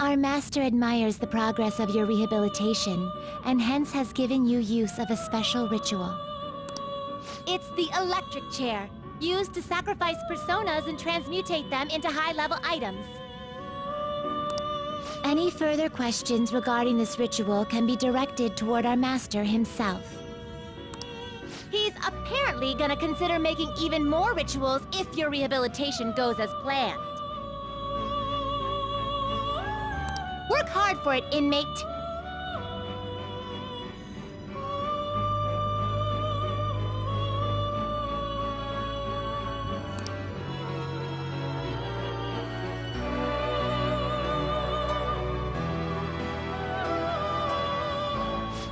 Our master admires the progress of your rehabilitation, and hence has given you use of a special ritual. It's the electric chair, used to sacrifice personas and transmutate them into high-level items. Any further questions regarding this ritual can be directed toward our master himself. He's apparently gonna consider making even more rituals if your rehabilitation goes as planned. Work hard for it, inmate!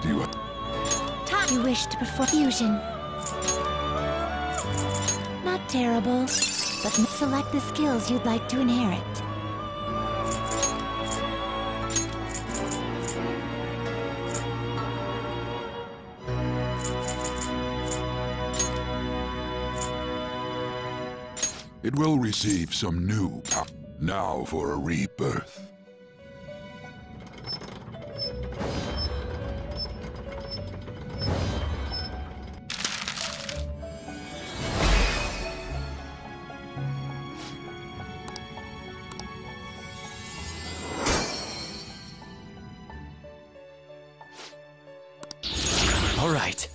Do you... Time you wish to perform fusion. Not terrible, but select the skills you'd like to inherit. It will receive some new power. Now for a rebirth. All right.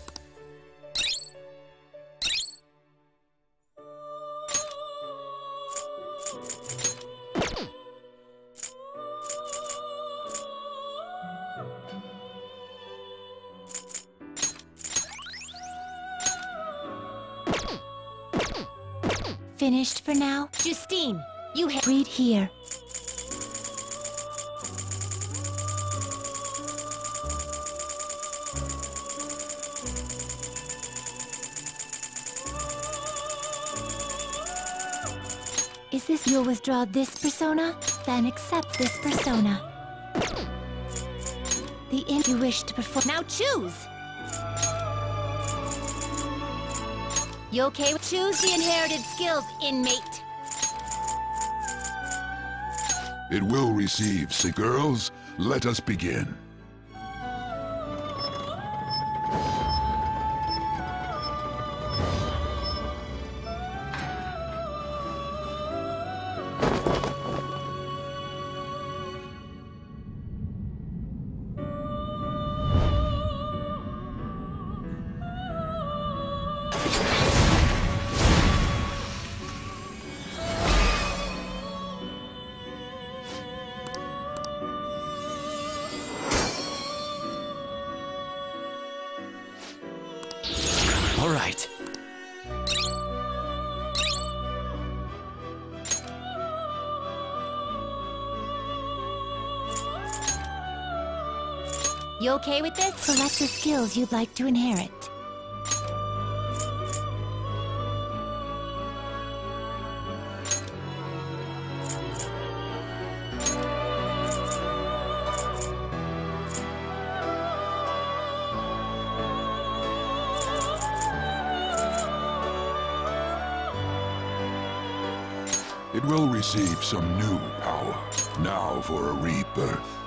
Finished for now? Justine, you ha- Read here. Is this you'll withdraw this persona? Then accept this persona. The in you wish to perform. Now choose! You okay? Choose the inherited skills, inmate. It will receive, see girls? Let us begin. You okay with this? Select the skills you'd like to inherit. It will receive some new power. Now for a rebirth.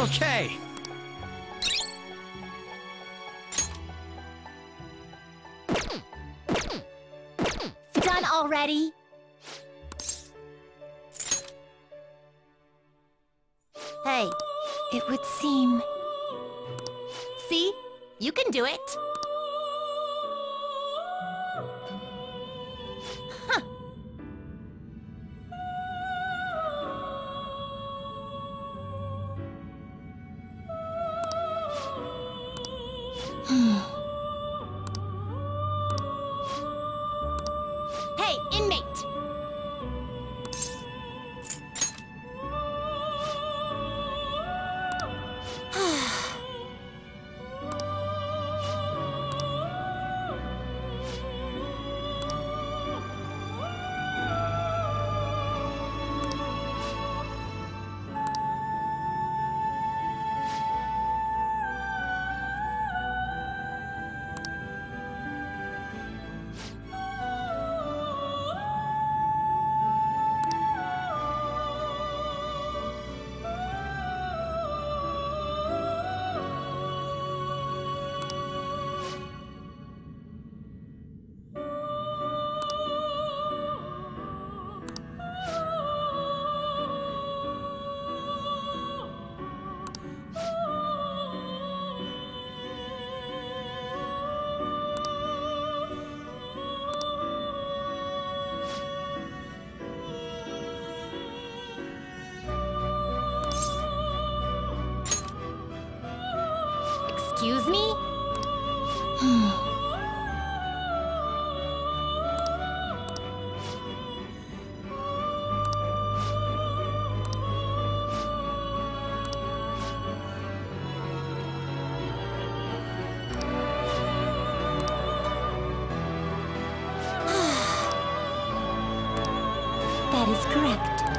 Okay. Done already? Hey, It would seem see? You can do it. Hey, Excuse me? Ah. That is correct.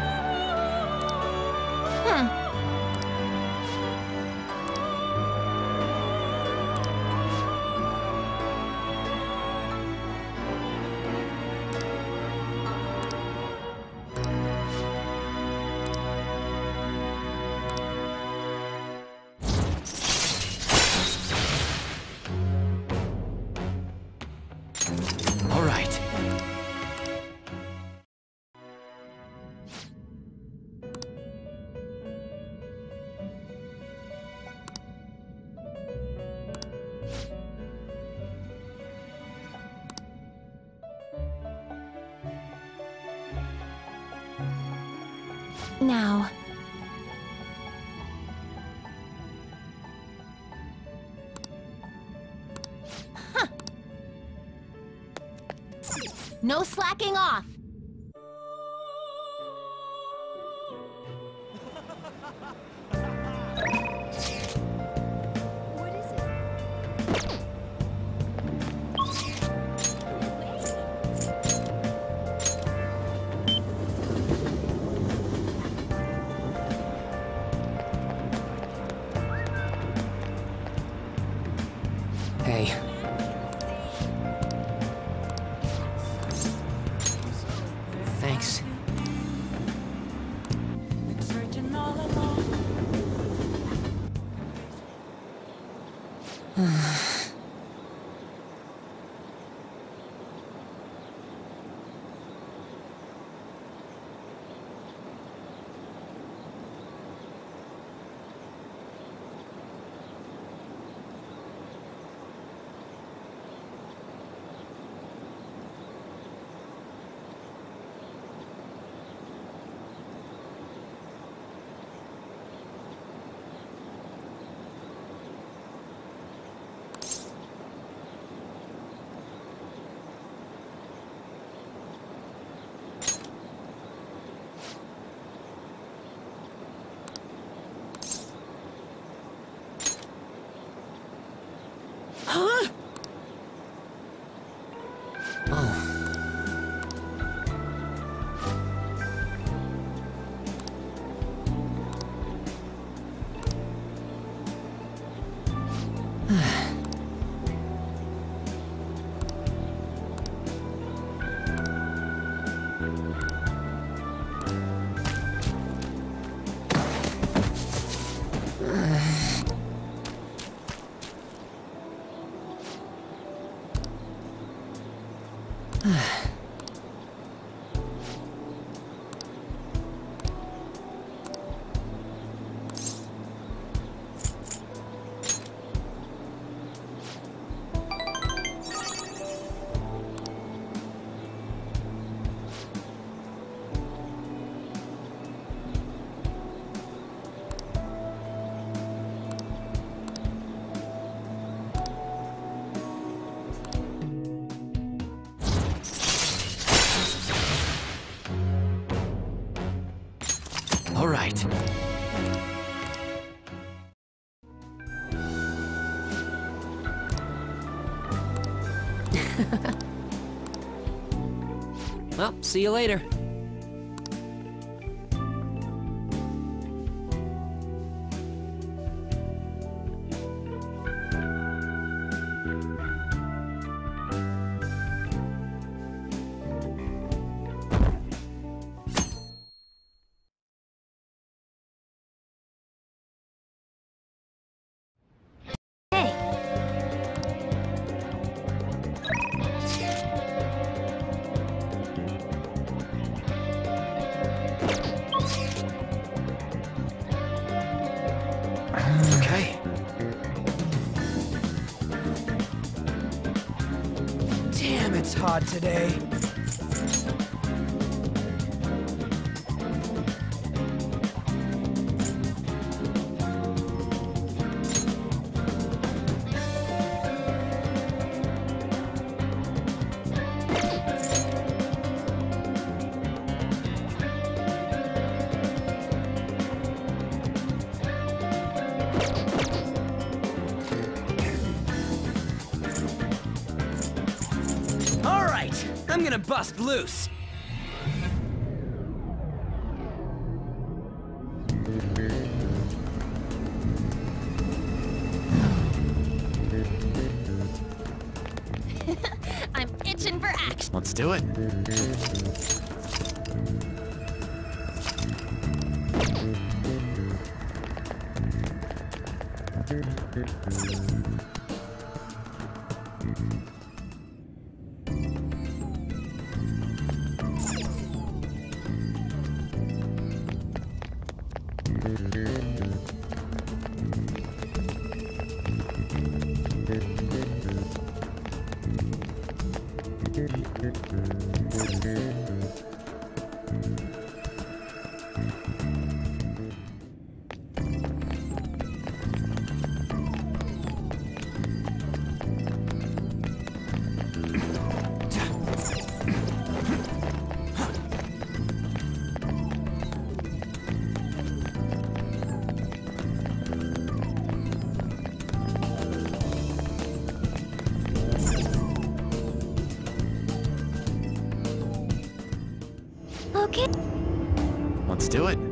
No slacking off. 嗯 All well, see you later. Today. I'm gonna bust loose. I'm itching for action. Let's do it. どれどれどれ。Do it.